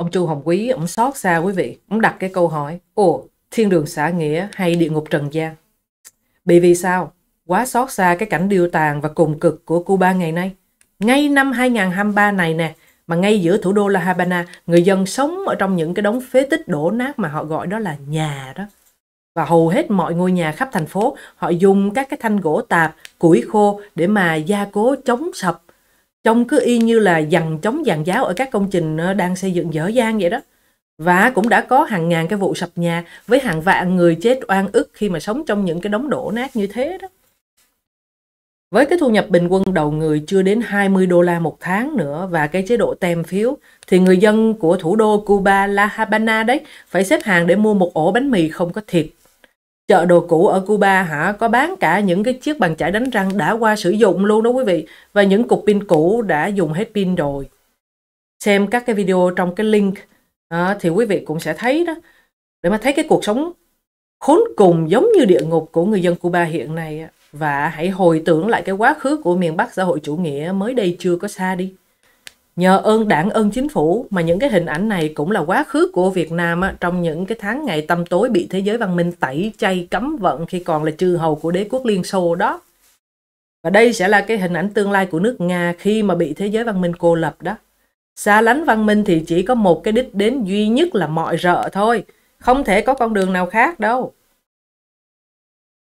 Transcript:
Ông Chu Hồng Quý, ông xót xa quý vị. Ông đặt cái câu hỏi, ồ, thiên đường xã nghĩa hay địa ngục trần gian? Bị vì sao? Quá xót xa cái cảnh điêu tàn và cùng cực của Cuba ngày nay. Ngay năm 2023 này nè, mà ngay giữa thủ đô La Habana, người dân sống ở trong những cái đống phế tích đổ nát mà họ gọi đó là nhà đó. Và hầu hết mọi ngôi nhà khắp thành phố, họ dùng các cái thanh gỗ tạp, củi khô để mà gia cố chống sập. Trông cứ y như là dằn chống dàn giáo ở các công trình ờ, đang xây dựng dở dang vậy đó. Và cũng đã có hàng ngàn cái vụ sập nhà với hàng vạn người chết oan ức khi mà sống trong những cái đống đổ nát như thế đó. Với cái thu nhập bình quân đầu người chưa đến 20 đô la một tháng nữa và cái chế độ tem phiếu, thì người dân của thủ đô Cuba, La Habana đấy phải xếp hàng để mua một ổ bánh mì không có thịt. Chợ đồ cũ ở Cuba hả? Có bán cả những cái chiếc bàn chải đánh răng đã qua sử dụng luôn đó quý vị. Và những cục pin cũ đã dùng hết pin rồi. Xem các cái video trong cái link. À, thì quý vị cũng sẽ thấy đó. Để mà thấy cái cuộc sống khốn cùng giống như địa ngục của người dân Cuba hiện nay và hãy hồi tưởng lại cái quá khứ của miền Bắc xã hội chủ nghĩa mới đây chưa có xa đi. Nhờ ơn đảng ơn chính phủ mà những cái hình ảnh này cũng là quá khứ của Việt Nam á, trong những cái tháng ngày tăm tối bị thế giới văn minh tẩy chay cấm vận khi còn là chư hầu của đế quốc Liên Xô đó. Và đây sẽ là cái hình ảnh tương lai của nước Nga khi mà bị thế giới văn minh cô lập đó. Xa lánh văn minh thì chỉ có một cái đích đến duy nhất là mọi rợ thôi. Không thể có con đường nào khác đâu.